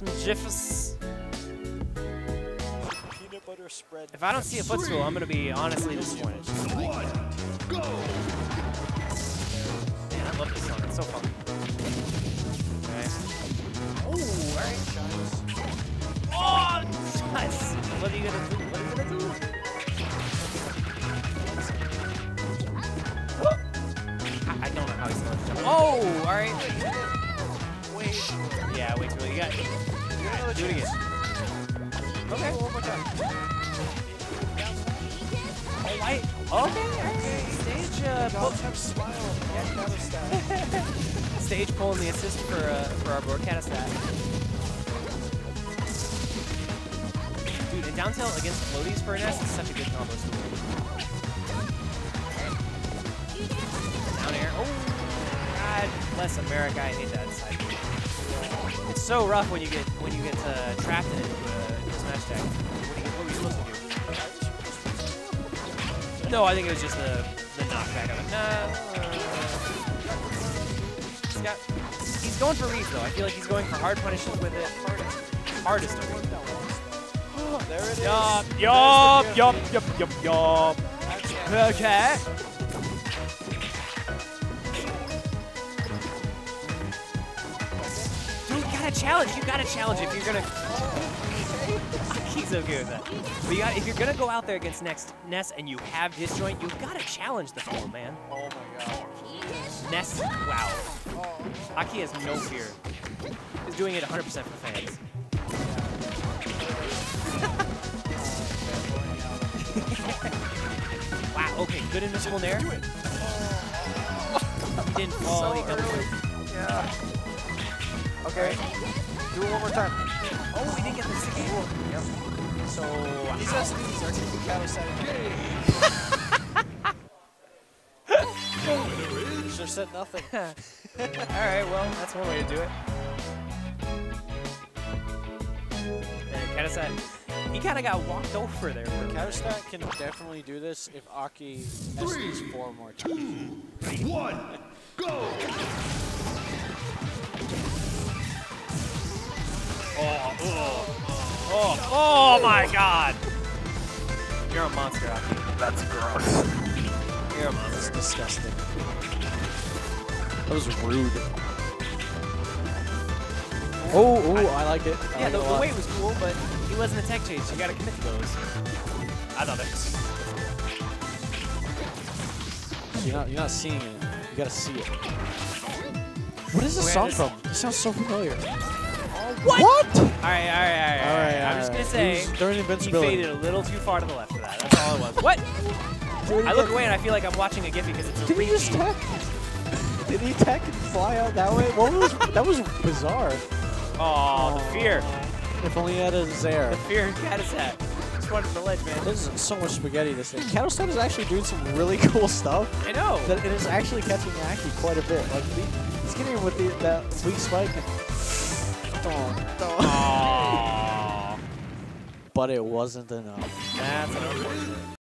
Some GIFs. Peanut butter spread. If I don't see a footstool, I'm gonna be honestly disappointed. One, go! Man, I love this song. It's so fun. Okay. Oh, alright. Oh, nice. What are you gonna do? What are you gonna do? I, I don't know how he's gonna jump. Oh, alright. Wait got. Do it again. Okay. One more time. Oh, white. Okay. Stage, uh, pull- Dogs have smile. Yeah, that was that. stage pulling the assist for uh, for our broadcast stat. Dude, and down tilt against floaties for an S is such a good combo stool. Down air. Oh, God bless America. I hate that side. It's so rough when you get when you get uh, trapped into a, smash tag. What, you, what were you supposed to do? No, I think it was just the the knockback of it. Nah. He's got. He's going for reads though. I feel like he's going for hard punishes with it. Hardest of reads. There it is. Yup, yup, yup, yup, yup, yup. Okay. Gotta challenge. You gotta challenge if you're gonna. He's okay with that. But you got, if you're gonna go out there against next Ness and you have disjoint, you've gotta challenge the fool, man. Oh my god. Ness, wow. Aki has no fear. He's doing it 100% for fans. wow, okay, good invincible nair. Didn't fall, he double through. Yeah. Okay. Do it one more time. Oh, we didn't get the sticky. Yep. So, He ow. says these are two counter side. Should have said nothing. Alright, well, that's one way to do it. And kind he kind of got walked over there. for a minute. CatOSat can definitely do this if Aki SDs four more times. One, go! Oh, oh, my god! You're a monster, Aki. That's gross. You're a monster. That's monster. disgusting. That was rude. Oh, oh, I like it. I Yeah, like the, it the lot. weight was cool, but he wasn't a tech chase. You gotta commit to those. I thought it. You're not, you're not seeing it. You gotta see it. What is this Where song is- from? This sounds so familiar. What? What? Alright, alright, alright. All right, I'm just all gonna say, He was during he faded a little too far to the left for that. That's all it was. What? I look away and I feel like I'm watching a Giphy because it's a Did he just tech? Did he tech and fly out that way? What was that? Was bizarre. Oh, the fear. If only he had a Zair. The fear in CatOSat. Just wanted the ledge, man. There's so much spaghetti this thing. Cattlestone is actually doing some really cool stuff. I know. That it is actually catching Aki quite a bit. Like the, he's getting him with the, that weak spike. But it wasn't enough. That's unfortunate.